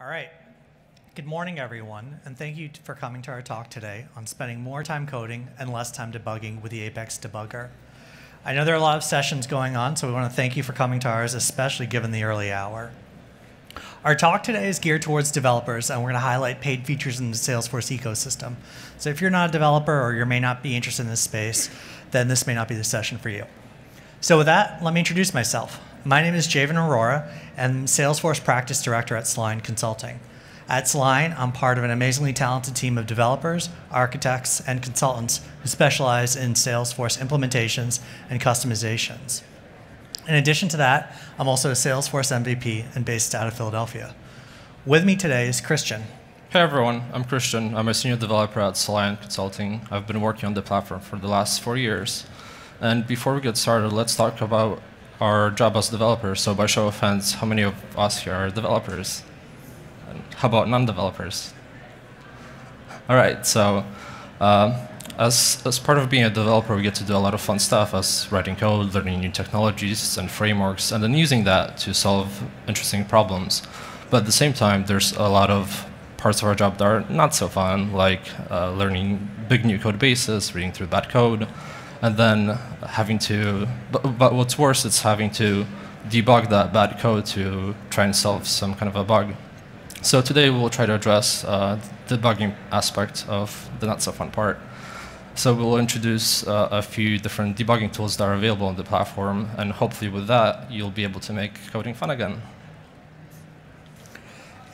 All right. Good morning, everyone, and thank you for coming to our talk today on spending more time coding and less time debugging with the Apex debugger. I know there are a lot of sessions going on, so we want to thank you for coming to ours, especially given the early hour. Our talk today is geared towards developers, and we're going to highlight paid features in the Salesforce ecosystem. So if you're not a developer or you may not be interested in this space, then this may not be the session for you. So with that, let me introduce myself. My name is Javen Aurora, and I'm Salesforce Practice Director at Soliant Consulting. At Soliant, I'm part of an amazingly talented team of developers, architects, and consultants who specialize in Salesforce implementations and customizations. In addition to that, I'm also a Salesforce MVP and based out of Philadelphia. With me today is Christian. Hey everyone, I'm Christian. I'm a senior developer at Soliant Consulting. I've been working on the platform for the last four years. And before we get started, let's talk about our job as developers. So by show of hands, how many of us here are developers? How about non-developers? All right, so uh, as, as part of being a developer, we get to do a lot of fun stuff as writing code, learning new technologies and frameworks, and then using that to solve interesting problems. But at the same time, there's a lot of parts of our job that are not so fun, like uh, learning big new code bases, reading through bad code, and then having to, but, but what's worse, it's having to debug that bad code to try and solve some kind of a bug. So today we'll try to address uh, the debugging aspect of the not so fun part. So we'll introduce uh, a few different debugging tools that are available on the platform, and hopefully with that, you'll be able to make coding fun again.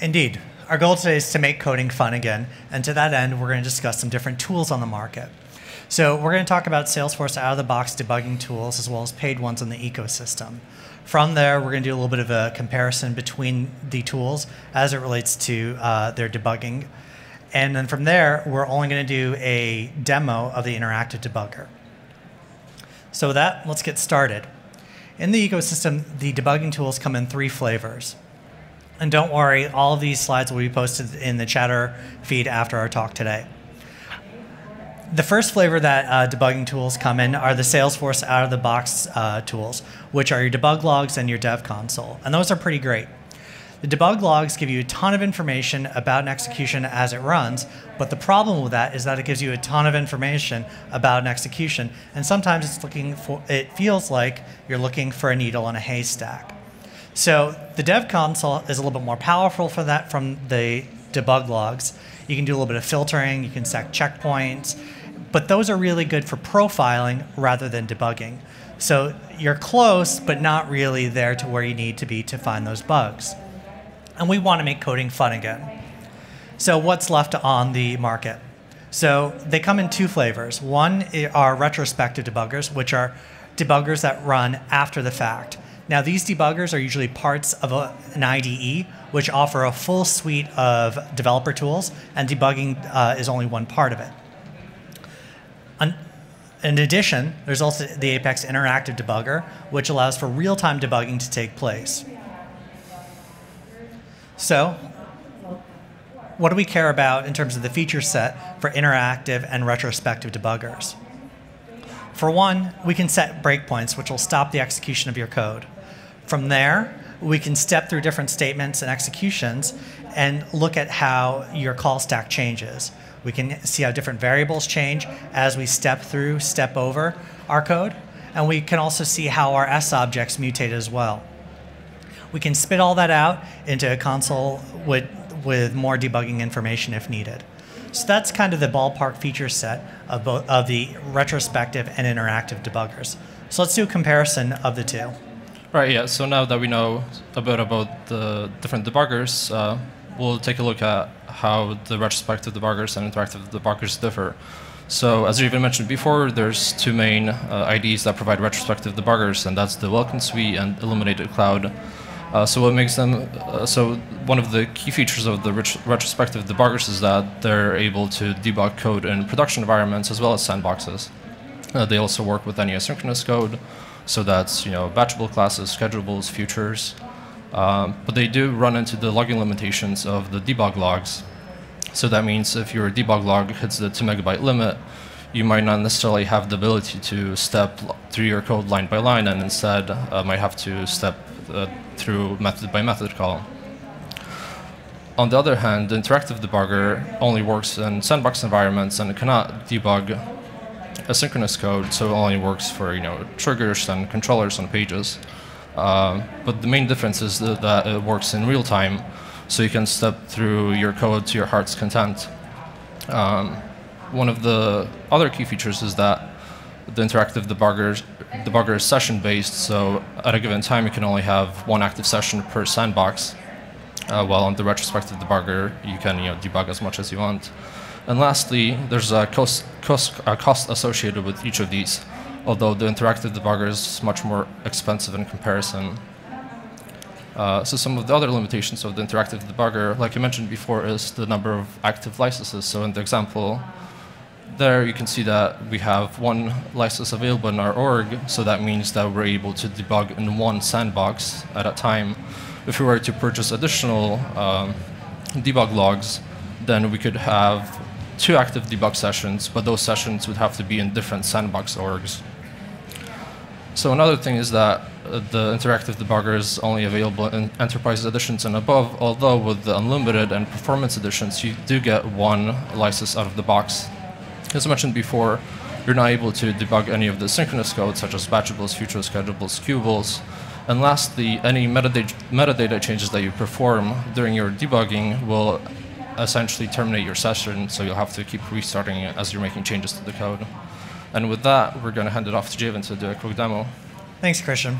Indeed. Our goal today is to make coding fun again, and to that end, we're going to discuss some different tools on the market. So we're going to talk about Salesforce out-of-the-box debugging tools as well as paid ones in the ecosystem. From there, we're going to do a little bit of a comparison between the tools as it relates to uh, their debugging. And then from there, we're only going to do a demo of the interactive debugger. So with that, let's get started. In the ecosystem, the debugging tools come in three flavors. And don't worry, all of these slides will be posted in the chatter feed after our talk today. The first flavor that uh, debugging tools come in are the Salesforce out-of-the-box uh, tools, which are your debug logs and your dev console. And those are pretty great. The debug logs give you a ton of information about an execution as it runs, but the problem with that is that it gives you a ton of information about an execution, and sometimes it's looking for, it feels like you're looking for a needle in a haystack. So the dev console is a little bit more powerful for that from the debug logs. You can do a little bit of filtering, you can set checkpoints, but those are really good for profiling rather than debugging. So you're close, but not really there to where you need to be to find those bugs. And we want to make coding fun again. So what's left on the market? So they come in two flavors. One eh, are retrospective debuggers, which are debuggers that run after the fact. Now, these debuggers are usually parts of a, an IDE, which offer a full suite of developer tools, and debugging uh, is only one part of it in addition, there's also the Apex Interactive Debugger, which allows for real-time debugging to take place. So, what do we care about in terms of the feature set for interactive and retrospective debuggers? For one, we can set breakpoints, which will stop the execution of your code. From there, we can step through different statements and executions and look at how your call stack changes. We can see how different variables change as we step through, step over our code. And we can also see how our sObjects mutate as well. We can spit all that out into a console with, with more debugging information if needed. So that's kind of the ballpark feature set of, both, of the retrospective and interactive debuggers. So let's do a comparison of the two. Right, yeah. So now that we know a bit about the different debuggers, uh, we'll take a look at how the retrospective debuggers and interactive debuggers differ. So as you even mentioned before, there's two main uh, IDEs that provide retrospective debuggers, and that's the Welkin Suite and Illuminated Cloud. Uh, so what makes them, uh, so one of the key features of the ret retrospective debuggers is that they're able to debug code in production environments as well as sandboxes. Uh, they also work with any asynchronous code, so that's you know batchable classes, schedulables, futures. Um, but they do run into the logging limitations of the debug logs. So that means if your debug log hits the 2 megabyte limit, you might not necessarily have the ability to step through your code line by line and instead uh, might have to step uh, through method by method call. On the other hand, the interactive debugger only works in sandbox environments and cannot debug asynchronous code, so it only works for you know triggers and controllers on pages. Uh, but the main difference is that, that it works in real time, so you can step through your code to your heart's content. Um, one of the other key features is that the interactive debugger, debugger is session-based, so at a given time you can only have one active session per sandbox, uh, while on the retrospective debugger you can you know, debug as much as you want. And lastly, there's a cost, cost, a cost associated with each of these, although the interactive debugger is much more expensive in comparison. Uh, so some of the other limitations of the interactive debugger, like I mentioned before, is the number of active licenses. So in the example there, you can see that we have one license available in our org, so that means that we're able to debug in one sandbox at a time. If we were to purchase additional um, debug logs, then we could have two active debug sessions, but those sessions would have to be in different sandbox orgs. So another thing is that uh, the interactive debugger is only available in enterprise editions and above, although with the unlimited and performance editions, you do get one license out of the box. As mentioned before, you're not able to debug any of the synchronous code, such as batchables, future schedules, queuables. And lastly, any metadata, metadata changes that you perform during your debugging will essentially terminate your session, so you'll have to keep restarting it as you're making changes to the code. And with that, we're going to hand it off to Javen to do a quick demo. Thanks, Christian.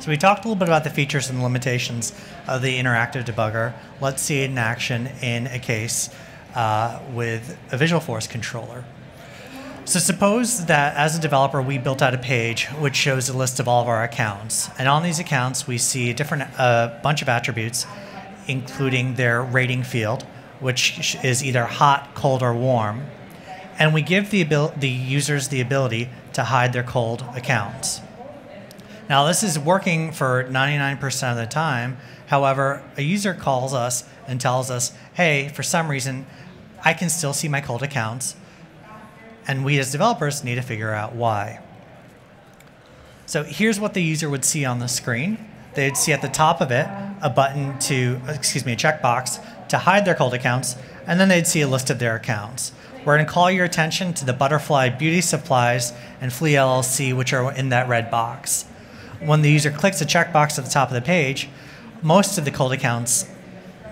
So we talked a little bit about the features and limitations of the interactive debugger. Let's see it in action in a case uh, with a Visualforce controller. So suppose that as a developer, we built out a page which shows a list of all of our accounts. And on these accounts, we see a different uh, bunch of attributes, including their rating field, which is either hot, cold, or warm. And we give the, the users the ability to hide their cold accounts. Now, this is working for 99% of the time. However, a user calls us and tells us, hey, for some reason, I can still see my cold accounts. And we as developers need to figure out why. So here's what the user would see on the screen. They'd see at the top of it a button to, excuse me, a checkbox to hide their cold accounts, and then they'd see a list of their accounts. We're going to call your attention to the Butterfly Beauty Supplies and Flea LLC, which are in that red box. When the user clicks the checkbox at the top of the page, most of the cold accounts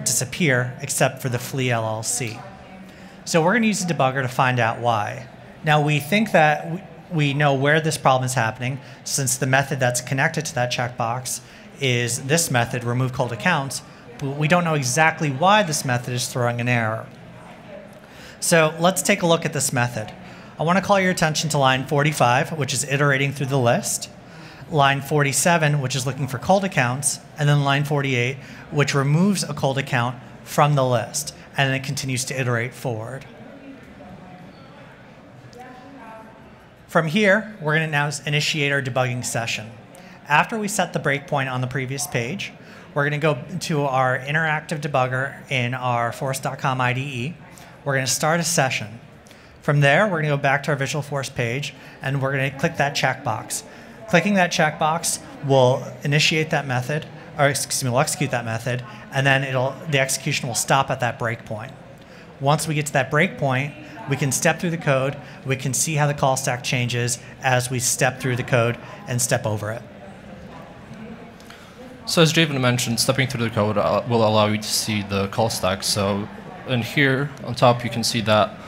disappear except for the Flea LLC. So we're going to use the debugger to find out why. Now we think that we know where this problem is happening since the method that's connected to that checkbox is this method, remove cold accounts, but we don't know exactly why this method is throwing an error. So let's take a look at this method. I want to call your attention to line 45, which is iterating through the list, line 47, which is looking for cold accounts, and then line 48, which removes a cold account from the list, and then it continues to iterate forward. From here, we're going to now initiate our debugging session. After we set the breakpoint on the previous page, we're going to go to our interactive debugger in our Force.com IDE. We're going to start a session. From there, we're going to go back to our Visualforce page, and we're going to click that checkbox. Clicking that checkbox will initiate that method, or excuse me, will execute that method, and then it'll the execution will stop at that breakpoint. Once we get to that breakpoint, we can step through the code. We can see how the call stack changes as we step through the code and step over it. So as Javen mentioned, stepping through the code uh, will allow you to see the call stack. So in here on top, you can see that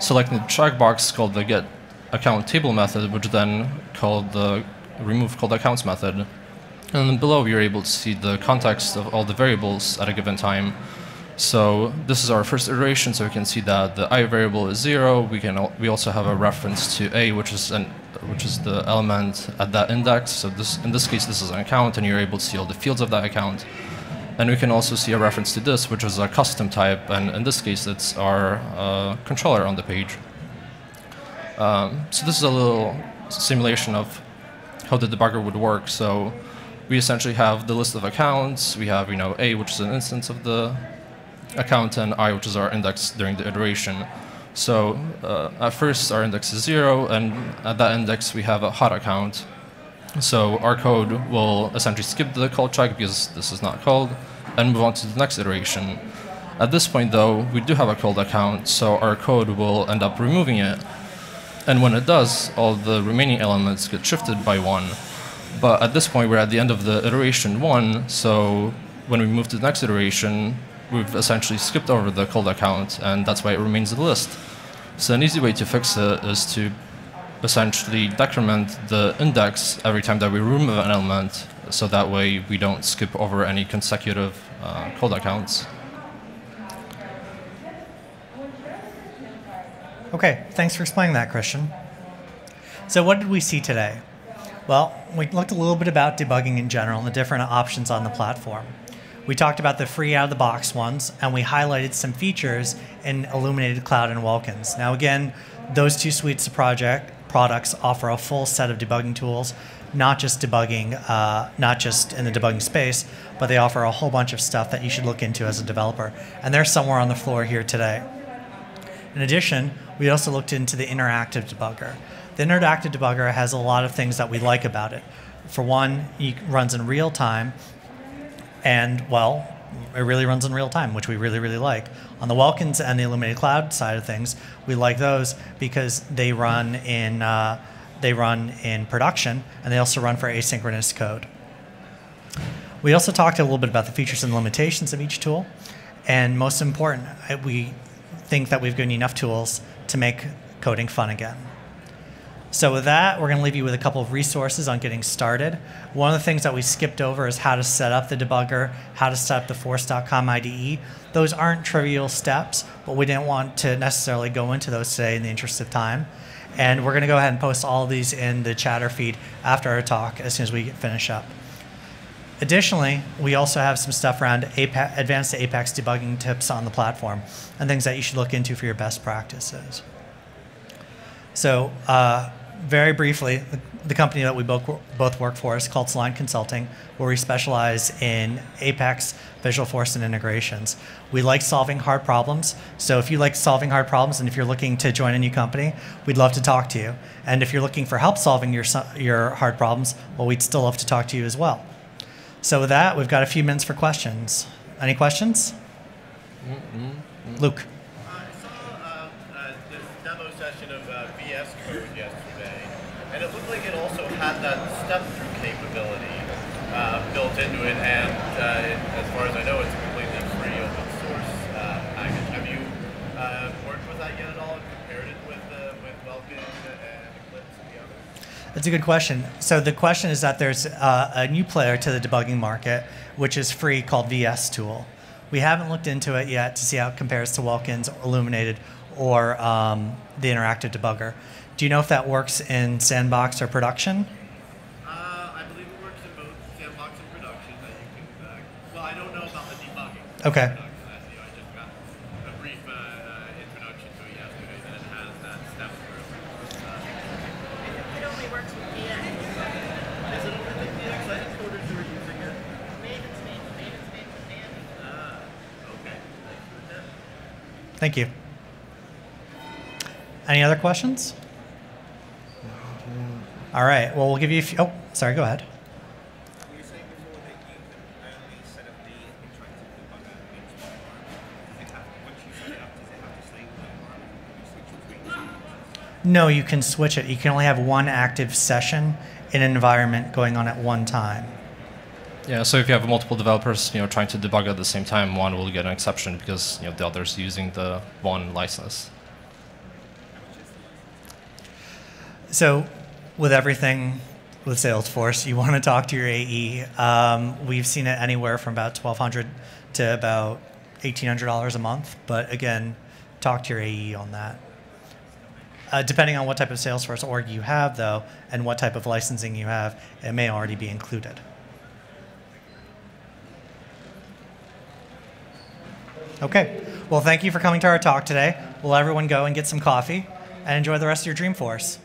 selecting the checkbox called the get account table method, which then called the remove cold accounts method. And then below, you're able to see the context of all the variables at a given time. So this is our first iteration, so we can see that the i variable is zero. We can we also have a reference to a, which is an which is the element at that index. So this in this case, this is an account, and you're able to see all the fields of that account. And we can also see a reference to this, which is a custom type, and in this case, it's our uh, controller on the page. Um, so this is a little simulation of how the debugger would work. So we essentially have the list of accounts. We have you know a, which is an instance of the account and i, which is our index during the iteration. So uh, at first, our index is zero, and at that index, we have a hot account. So our code will essentially skip the call check because this is not called, and move on to the next iteration. At this point, though, we do have a cold account, so our code will end up removing it. And when it does, all the remaining elements get shifted by one. But at this point, we're at the end of the iteration one, so when we move to the next iteration, we've essentially skipped over the cold account, and that's why it remains in the list. So an easy way to fix it is to essentially decrement the index every time that we remove an element, so that way we don't skip over any consecutive uh, cold accounts. Okay, thanks for explaining that, Christian. So, what did we see today? Well, we looked a little bit about debugging in general and the different options on the platform. We talked about the free out of the box ones, and we highlighted some features in Illuminated Cloud and Welkins. Now, again, those two suites of project products offer a full set of debugging tools, not just debugging, uh, not just in the debugging space, but they offer a whole bunch of stuff that you should look into as a developer. And they're somewhere on the floor here today. In addition, we also looked into the interactive debugger. The interactive debugger has a lot of things that we like about it. For one, it runs in real time, and well, it really runs in real time, which we really, really like. On the Welkins and the Illuminated Cloud side of things, we like those because they run in uh, they run in production and they also run for asynchronous code. We also talked a little bit about the features and limitations of each tool, and most important, we think that we've given enough tools to make coding fun again. So with that, we're going to leave you with a couple of resources on getting started. One of the things that we skipped over is how to set up the debugger, how to set up the Force.com IDE. Those aren't trivial steps, but we didn't want to necessarily go into those today in the interest of time. And we're going to go ahead and post all these in the chatter feed after our talk as soon as we finish up. Additionally, we also have some stuff around advanced Apex debugging tips on the platform and things that you should look into for your best practices. So, uh, very briefly, the, the, company that we both, both work for is called Soliant Consulting, where we specialize in Apex, Visualforce, and integrations. We like solving hard problems. So if you like solving hard problems and if you're looking to join a new company, we'd love to talk to you. And if you're looking for help solving your, your hard problems, well, we'd still love to talk to you as well. So with that, we've got a few minutes for questions. Any questions? Mm-hmm. Luke. That step-through capability uh, built into it, and uh, as far as I know, it's completely free open source uh, package. Have you uh, worked with that yet at all and compared it with, uh, with and? That's a good question. So the question is that there's uh, a new player to the debugging market, which is free called VS Tool. We haven't looked into it yet to see how it compares to Welkin's Illuminated or um, the interactive debugger. Do you know if that works in sandbox or production? Uh, I believe it works in both sandbox and production. That you can, uh, well, I don't know about the debugging. Okay. Thank you. Any other questions? All right. Well, we'll give you a few. Oh, sorry. Go ahead. No, you can switch it. You can only have one active session in an environment going on at one time. Yeah, so if you have multiple developers, you know, trying to debug at the same time, one will get an exception because you know the other's using the one license. So with everything with Salesforce, you want to talk to your AE. Um, we've seen it anywhere from about 1,200 to about $1,800 a month. But again, talk to your AE on that. Uh, depending on what type of Salesforce org you have, though, and what type of licensing you have, it may already be included. Okay. Well, thank you for coming to our talk today. We'll everyone go and get some coffee and enjoy the rest of your Dreamforce.